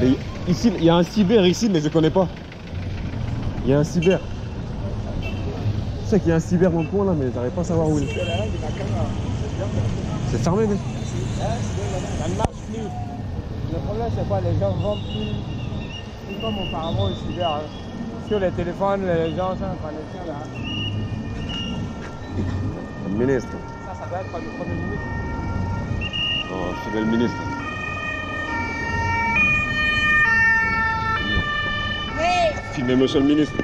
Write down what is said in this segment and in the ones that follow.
Mais ici, il y a un cyber ici, mais je connais pas. Il y a un cyber. Je sais qu'il y a un cyber dans le coin là, mais j'arrive pas à savoir où il est. C'est fermé, mais. Ça ne marche plus. Le problème, c'est quoi Les gens vendent plus, comme auparavant au cyber. hein. Sur les téléphones, les gens sont connexion là. Le ministre. Ça, ça doit être le premier ministre. Oh, fidèle ministre. Filmez monsieur le ministre.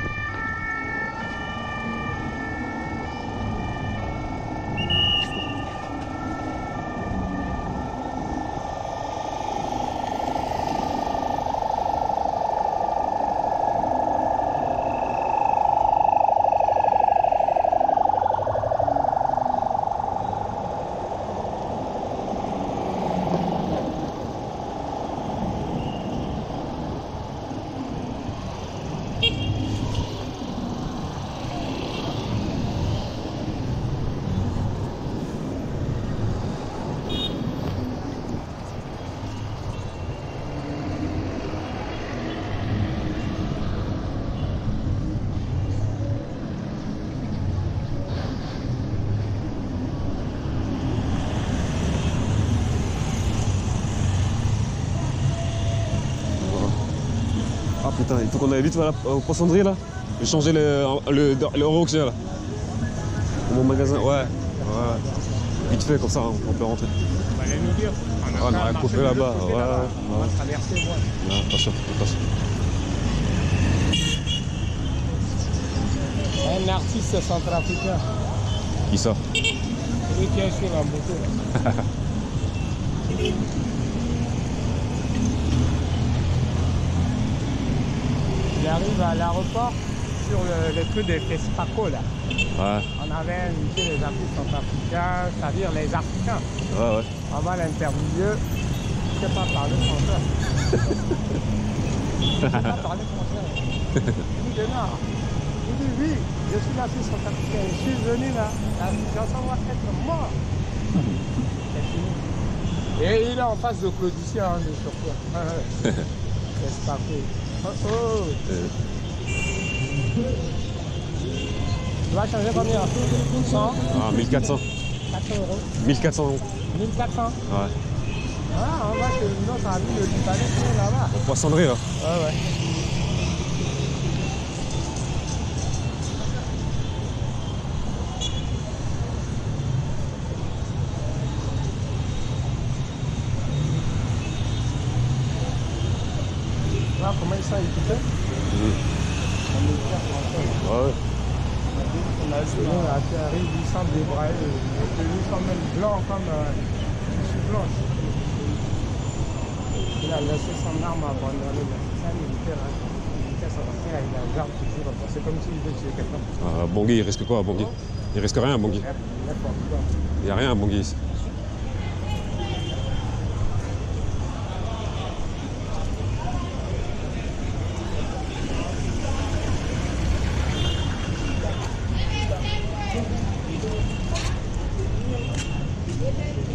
Ah putain, il faut qu'on aille vite vers la- au poissonnerie là. Je vais changer le, le, le euro que j'ai là. Mon magasin, ouais. ouais. Vite fait, comme ça, on on peut rentrer. On va aller nous dire. on a rien coupé là-bas, ouais, On va ouais. traverser. Ouais, attention, attention. Un artiste centrafricain. Qui ça? Celui qui est sur la moto. à l'aéroport sur le, le truc des Fespaco là. Ouais, On avait invité les artistes centrafricains, c'est-à-dire les Africains. ouais, ouais. On va l'interviewer. Je ne sais pas parler français. Je ne sais pas parler français. Il dit il dit oui, je suis l'artiste centrafricain. Je suis venu là. La chanson va être mort. C'est fini. Et il est en face de Claudicia, hein, de surtout. C'est pas. Oh, oh. Tu vas changer combien? 100 Ah, 1400. 400 euros 1400 euros. 1400 Ouais. Ah, on va chez notre ami le Libanais là-bas. Au poissonnerie là. Ouais, ouais. Là, comment il s'est équipé Un militaire français. Ouais, ouais. On a vu un atterri, il semble débrayer, il est devenu comme un blanc, comme euh, une tissu blanche. Il a laissé son arme abandonnée. C'est un militaire, hein. Ça il a ça. C'est comme s'il veut tuer quelqu'un. Ah, Bangui, il risque quoi à Bangui Il risque rien à Bangui. Il. Il n'y a rien à Bangui ici. Amen.